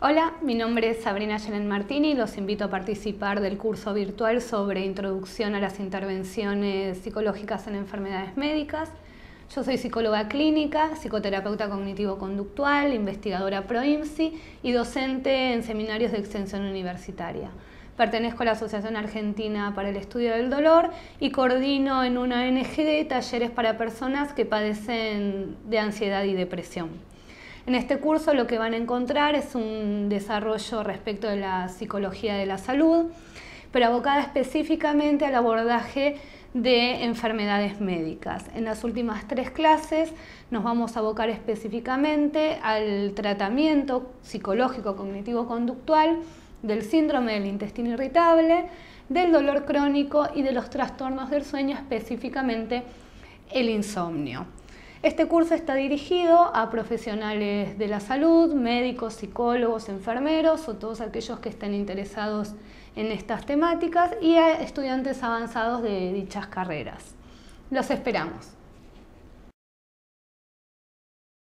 Hola, mi nombre es Sabrina Yelen Martini y los invito a participar del curso virtual sobre Introducción a las Intervenciones Psicológicas en Enfermedades Médicas. Yo soy psicóloga clínica, psicoterapeuta cognitivo-conductual, investigadora ProIMSI y docente en seminarios de extensión universitaria. Pertenezco a la Asociación Argentina para el Estudio del Dolor y coordino en una ONG talleres para personas que padecen de ansiedad y depresión. En este curso lo que van a encontrar es un desarrollo respecto de la psicología de la salud, pero abocada específicamente al abordaje de enfermedades médicas. En las últimas tres clases nos vamos a abocar específicamente al tratamiento psicológico cognitivo-conductual del síndrome del intestino irritable, del dolor crónico y de los trastornos del sueño, específicamente el insomnio. Este curso está dirigido a profesionales de la salud, médicos, psicólogos, enfermeros o todos aquellos que estén interesados en estas temáticas y a estudiantes avanzados de dichas carreras. Los esperamos.